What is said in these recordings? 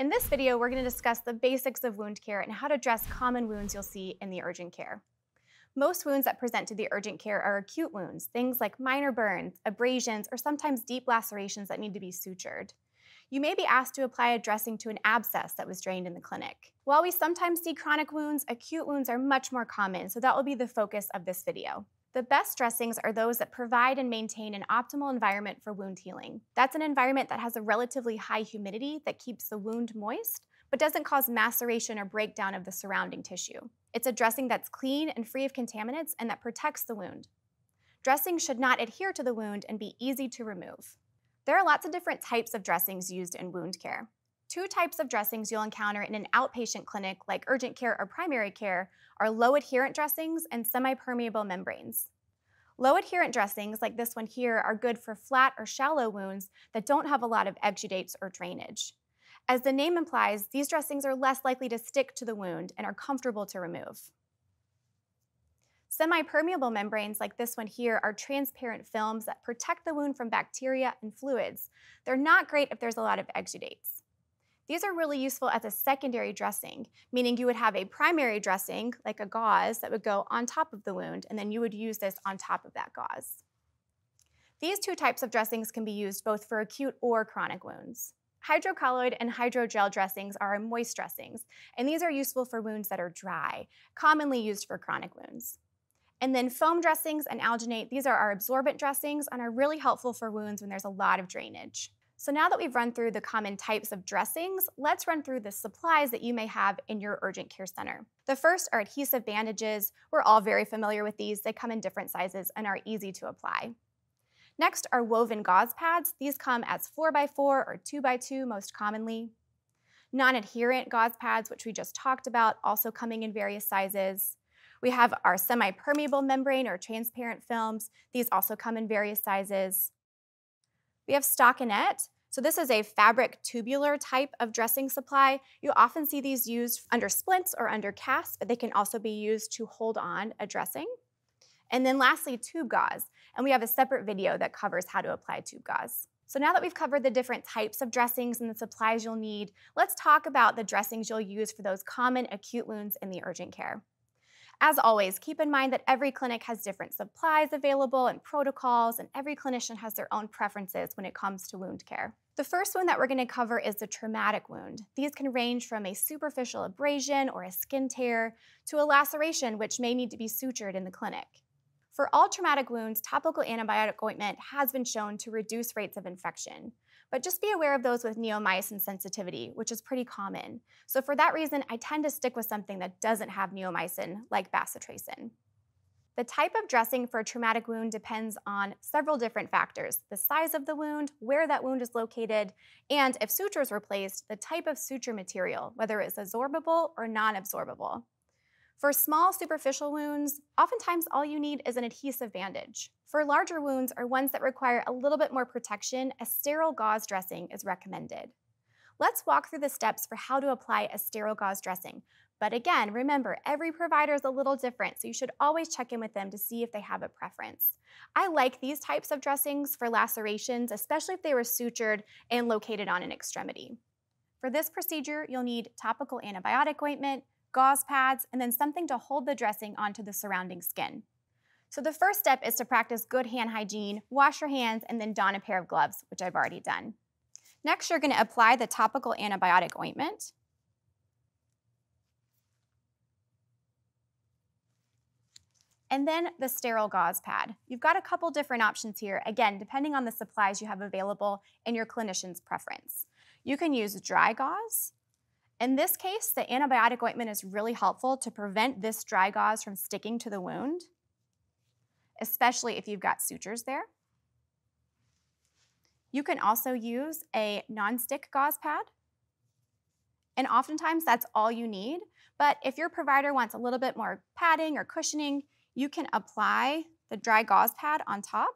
In this video, we're going to discuss the basics of wound care and how to dress common wounds you'll see in the urgent care. Most wounds that present to the urgent care are acute wounds, things like minor burns, abrasions, or sometimes deep lacerations that need to be sutured. You may be asked to apply a dressing to an abscess that was drained in the clinic. While we sometimes see chronic wounds, acute wounds are much more common, so that will be the focus of this video. The best dressings are those that provide and maintain an optimal environment for wound healing. That's an environment that has a relatively high humidity that keeps the wound moist, but doesn't cause maceration or breakdown of the surrounding tissue. It's a dressing that's clean and free of contaminants and that protects the wound. Dressings should not adhere to the wound and be easy to remove. There are lots of different types of dressings used in wound care. Two types of dressings you'll encounter in an outpatient clinic like urgent care or primary care are low adherent dressings and semi-permeable membranes. Low adherent dressings, like this one here, are good for flat or shallow wounds that don't have a lot of exudates or drainage. As the name implies, these dressings are less likely to stick to the wound and are comfortable to remove. Semi-permeable membranes like this one here are transparent films that protect the wound from bacteria and fluids. They're not great if there's a lot of exudates. These are really useful as a secondary dressing, meaning you would have a primary dressing, like a gauze, that would go on top of the wound, and then you would use this on top of that gauze. These two types of dressings can be used both for acute or chronic wounds. Hydrocolloid and hydrogel dressings are moist dressings, and these are useful for wounds that are dry, commonly used for chronic wounds. And then foam dressings and alginate, these are our absorbent dressings and are really helpful for wounds when there's a lot of drainage. So now that we've run through the common types of dressings, let's run through the supplies that you may have in your urgent care center. The first are adhesive bandages. We're all very familiar with these. They come in different sizes and are easy to apply. Next are woven gauze pads. These come as 4x4 or 2x2 most commonly. Non-adherent gauze pads, which we just talked about, also coming in various sizes. We have our semi-permeable membrane or transparent films. These also come in various sizes. We have stockinette. So this is a fabric tubular type of dressing supply. You often see these used under splints or under casts, but they can also be used to hold on a dressing. And then lastly, tube gauze. And we have a separate video that covers how to apply tube gauze. So now that we've covered the different types of dressings and the supplies you'll need, let's talk about the dressings you'll use for those common acute wounds in the urgent care. As always, keep in mind that every clinic has different supplies available and protocols, and every clinician has their own preferences when it comes to wound care. The first wound that we're going to cover is the traumatic wound. These can range from a superficial abrasion or a skin tear to a laceration, which may need to be sutured in the clinic. For all traumatic wounds, topical antibiotic ointment has been shown to reduce rates of infection. But just be aware of those with neomycin sensitivity, which is pretty common. So for that reason, I tend to stick with something that doesn't have neomycin, like bacitracin. The type of dressing for a traumatic wound depends on several different factors. The size of the wound, where that wound is located, and if sutures were placed, the type of suture material, whether it's absorbable or non-absorbable. For small superficial wounds, oftentimes all you need is an adhesive bandage. For larger wounds or ones that require a little bit more protection, a sterile gauze dressing is recommended. Let's walk through the steps for how to apply a sterile gauze dressing. But again, remember, every provider is a little different, so you should always check in with them to see if they have a preference. I like these types of dressings for lacerations, especially if they were sutured and located on an extremity. For this procedure, you'll need topical antibiotic ointment, gauze pads, and then something to hold the dressing onto the surrounding skin. So the first step is to practice good hand hygiene, wash your hands, and then don a pair of gloves, which I've already done. Next, you're gonna apply the topical antibiotic ointment. And then the sterile gauze pad. You've got a couple different options here, again, depending on the supplies you have available and your clinician's preference. You can use dry gauze, in this case, the antibiotic ointment is really helpful to prevent this dry gauze from sticking to the wound, especially if you've got sutures there. You can also use a non-stick gauze pad, and oftentimes that's all you need. But if your provider wants a little bit more padding or cushioning, you can apply the dry gauze pad on top.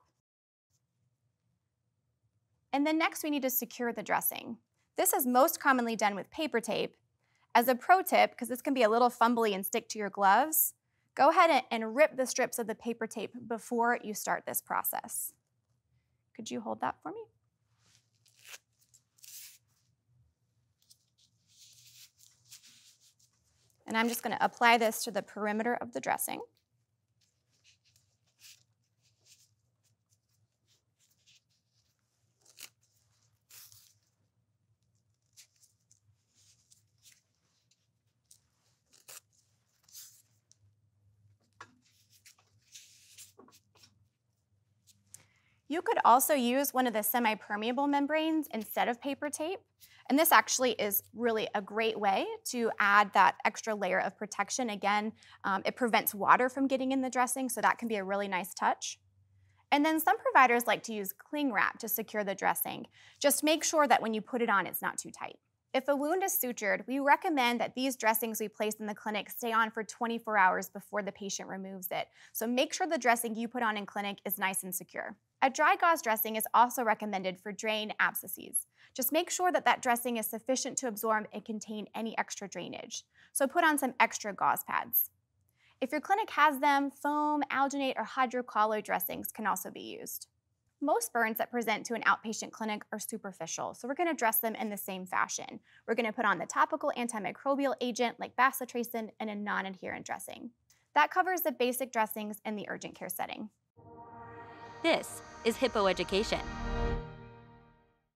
And then next we need to secure the dressing. This is most commonly done with paper tape. As a pro tip, because this can be a little fumbly and stick to your gloves, go ahead and rip the strips of the paper tape before you start this process. Could you hold that for me? And I'm just gonna apply this to the perimeter of the dressing. You could also use one of the semi-permeable membranes instead of paper tape. And this actually is really a great way to add that extra layer of protection. Again, um, it prevents water from getting in the dressing, so that can be a really nice touch. And then some providers like to use cling wrap to secure the dressing. Just make sure that when you put it on, it's not too tight. If a wound is sutured, we recommend that these dressings we place in the clinic stay on for 24 hours before the patient removes it. So make sure the dressing you put on in clinic is nice and secure. A dry gauze dressing is also recommended for drain abscesses. Just make sure that that dressing is sufficient to absorb and contain any extra drainage. So put on some extra gauze pads. If your clinic has them, foam, alginate, or hydrocolloid dressings can also be used. Most burns that present to an outpatient clinic are superficial, so we're going to dress them in the same fashion. We're going to put on the topical antimicrobial agent like bacitracin and a non-adherent dressing. That covers the basic dressings in the urgent care setting. This is Hippo Education.